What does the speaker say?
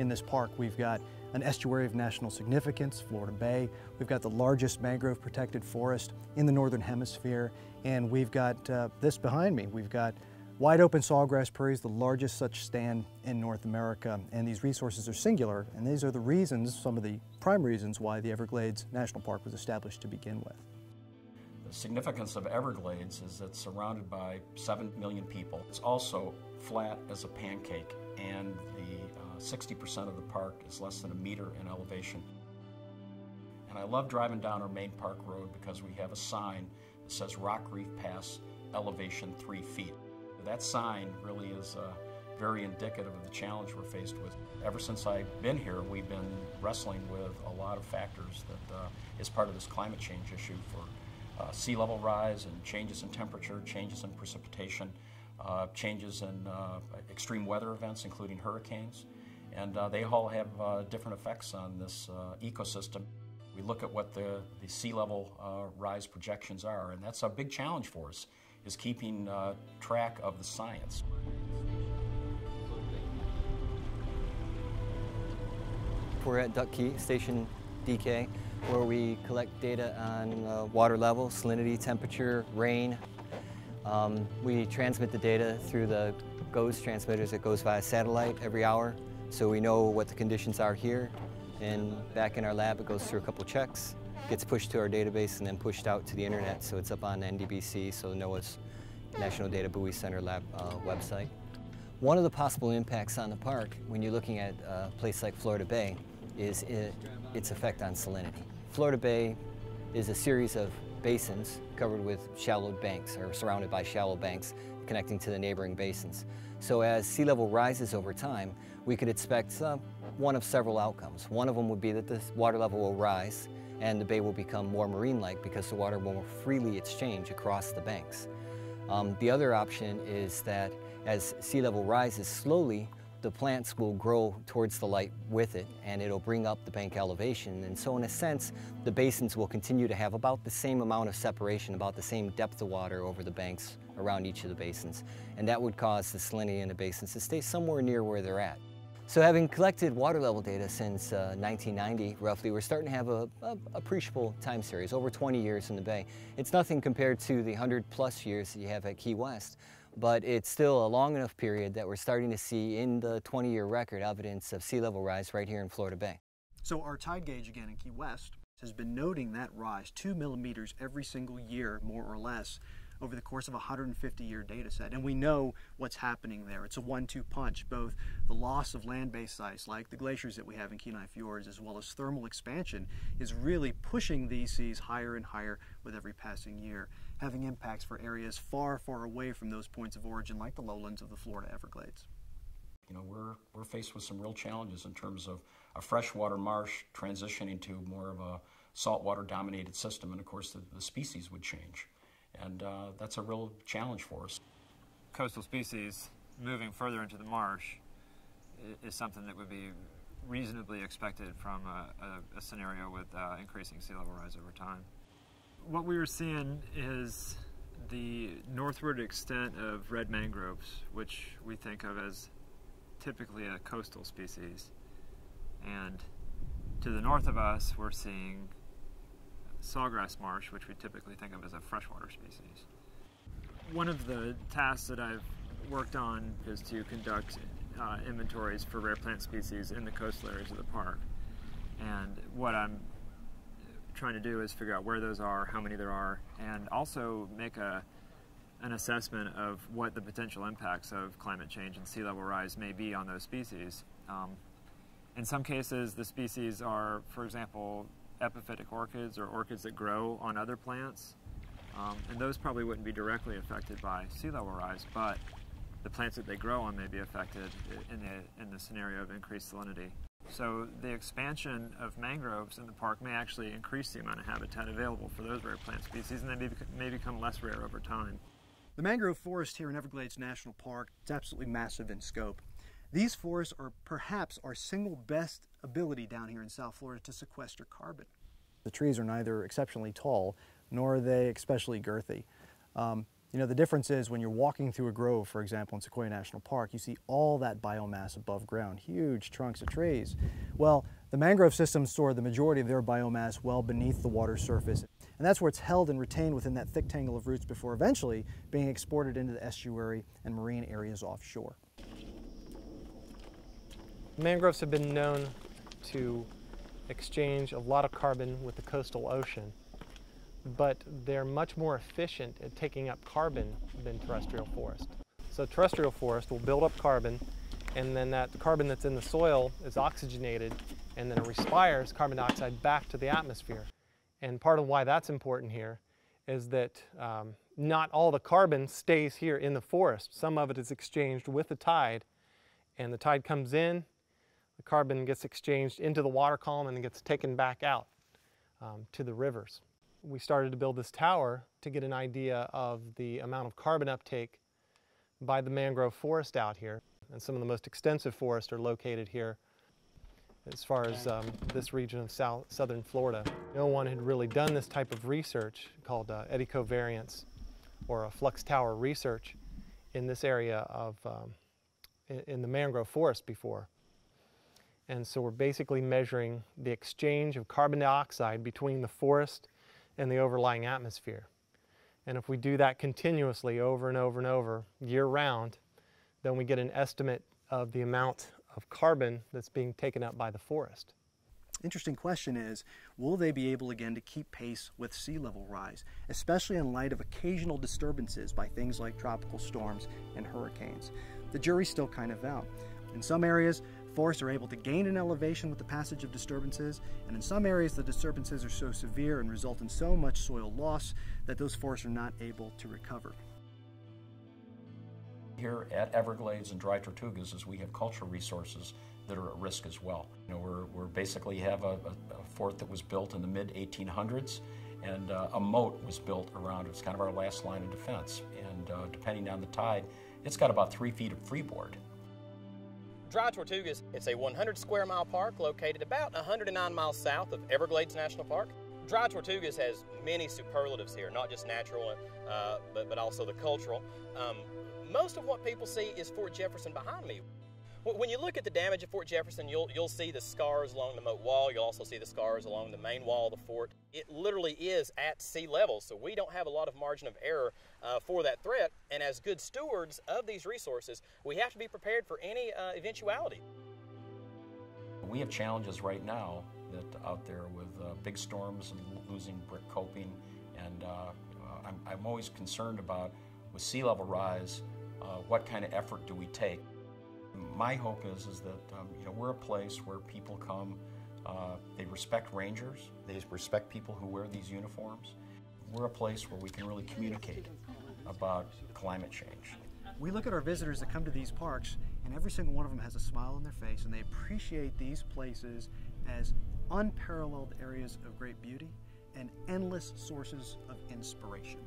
in this park. We've got an estuary of national significance, Florida Bay. We've got the largest mangrove protected forest in the Northern Hemisphere. And we've got uh, this behind me. We've got wide open sawgrass prairies, the largest such stand in North America. And these resources are singular. And these are the reasons, some of the prime reasons why the Everglades National Park was established to begin with. The significance of Everglades is it's surrounded by 7 million people. It's also flat as a pancake and the 60% uh, of the park is less than a meter in elevation. And I love driving down our main park road because we have a sign that says Rock Reef Pass elevation 3 feet. That sign really is uh, very indicative of the challenge we're faced with. Ever since I've been here, we've been wrestling with a lot of factors that uh, is part of this climate change issue for uh, sea level rise and changes in temperature, changes in precipitation, uh, changes in uh, extreme weather events, including hurricanes. And uh, they all have uh, different effects on this ecosystem. We look at what the, the sea level rise projections are, and that's a big challenge for us, is keeping track of the science. We're at Duck Key, Station DK, where we collect data on uh, water level, salinity, temperature, rain, um, we transmit the data through the GOES transmitters that goes via satellite every hour, so we know what the conditions are here. And back in our lab, it goes through a couple checks, gets pushed to our database, and then pushed out to the internet, so it's up on NDBC, so NOAA's National Data Buoy Center lab uh, website. One of the possible impacts on the park, when you're looking at a place like Florida Bay, is it, its effect on salinity. Florida Bay is a series of basins covered with shallow banks or surrounded by shallow banks connecting to the neighboring basins. So as sea level rises over time, we could expect uh, one of several outcomes. One of them would be that the water level will rise and the bay will become more marine-like because the water will more freely exchange across the banks. Um, the other option is that as sea level rises slowly, the plants will grow towards the light with it and it'll bring up the bank elevation. And so in a sense, the basins will continue to have about the same amount of separation, about the same depth of water over the banks around each of the basins. And that would cause the salinity in the basins to stay somewhere near where they're at. So having collected water level data since uh, 1990, roughly, we're starting to have a, a, appreciable time series, over 20 years in the Bay. It's nothing compared to the 100 plus years that you have at Key West, but it's still a long enough period that we're starting to see in the 20-year record evidence of sea level rise right here in Florida Bay. So our tide gauge again in Key West has been noting that rise, two millimeters every single year, more or less, over the course of a 150 year data set. And we know what's happening there. It's a one two punch, both the loss of land based ice, like the glaciers that we have in Kenai Fjords, as well as thermal expansion, is really pushing these seas higher and higher with every passing year having impacts for areas far, far away from those points of origin, like the lowlands of the Florida Everglades. You know, we're, we're faced with some real challenges in terms of a freshwater marsh transitioning to more of a saltwater dominated system, and of course, the, the species would change. And uh, that's a real challenge for us. Coastal species moving further into the marsh is something that would be reasonably expected from a, a, a scenario with uh, increasing sea level rise over time what we were seeing is the northward extent of red mangroves, which we think of as typically a coastal species. And to the north of us, we're seeing sawgrass marsh, which we typically think of as a freshwater species. One of the tasks that I've worked on is to conduct uh, inventories for rare plant species in the coastal areas of the park. And what I'm trying to do is figure out where those are, how many there are, and also make a an assessment of what the potential impacts of climate change and sea level rise may be on those species. Um, in some cases, the species are, for example, epiphytic orchids or orchids that grow on other plants, um, and those probably wouldn't be directly affected by sea level rise, but the plants that they grow on may be affected in the, in the scenario of increased salinity. So the expansion of mangroves in the park may actually increase the amount of habitat available for those rare plant species, and they may, become less rare over time. The mangrove forest here in Everglades National Park is absolutely massive in scope. These forests are perhaps our single best ability down here in South Florida to sequester carbon. The trees are neither exceptionally tall nor are they especially girthy. Um, You know, the difference is when you're walking through a grove, for example, in Sequoia National Park, you see all that biomass above ground, huge trunks of trees. Well, the mangrove systems store the majority of their biomass well beneath the water surface. And that's where it's held and retained within that thick tangle of roots before eventually being exported into the estuary and marine areas offshore. Mangroves have been known to exchange a lot of carbon with the coastal ocean but they're much more efficient at taking up carbon than terrestrial forest. So terrestrial forest will build up carbon and then that carbon that's in the soil is oxygenated and then it respires carbon dioxide back to the atmosphere. And part of why that's important here is that um, not all the carbon stays here in the forest. Some of it is exchanged with the tide and the tide comes in, the carbon gets exchanged into the water column and it gets taken back out um, to the rivers we started to build this tower to get an idea of the amount of carbon uptake by the mangrove forest out here. And some of the most extensive forests are located here as far as um, this region of south, southern Florida. No one had really done this type of research called uh, eddy covariance or a flux tower research in this area of um, in, in the mangrove forest before. And so we're basically measuring the exchange of carbon dioxide between the forest and the overlying atmosphere. And if we do that continuously over and over and over, year round, then we get an estimate of the amount of carbon that's being taken up by the forest. Interesting question is, will they be able again to keep pace with sea level rise, especially in light of occasional disturbances by things like tropical storms and hurricanes? The jury's still kind of out. In some areas, Forests are able to gain in elevation with the passage of disturbances, and in some areas the disturbances are so severe and result in so much soil loss that those forests are not able to recover. Here at Everglades and Dry Tortugas is we have cultural resources that are at risk as well. You know, we're, we're basically have a, a, fort that was built in the mid 1800s and uh, a moat was built around it. It's kind of our last line of defense. And uh, depending on the tide, it's got about three feet of freeboard. Dry Tortugas, it's a 100 square mile park located about 109 miles south of Everglades National Park. Dry Tortugas has many superlatives here, not just natural, uh, but, but also the cultural. Um, most of what people see is Fort Jefferson behind me. When you look at the damage of Fort Jefferson, you'll, you'll see the scars along the moat wall. You'll also see the scars along the main wall of the fort. It literally is at sea level, so we don't have a lot of margin of error uh, for that threat. And as good stewards of these resources, we have to be prepared for any uh, eventuality. We have challenges right now that out there with uh, big storms and losing brick coping, and uh, uh, I'm, I'm, always concerned about with sea level rise, uh, what kind of effort do we take? My hope is, is that um, you know, we're a place where people come, uh, they respect rangers, they respect people who wear these uniforms. We're a place where we can really communicate about climate change. We look at our visitors that come to these parks, and every single one of them has a smile on their face, and they appreciate these places as unparalleled areas of great beauty and endless sources of inspiration.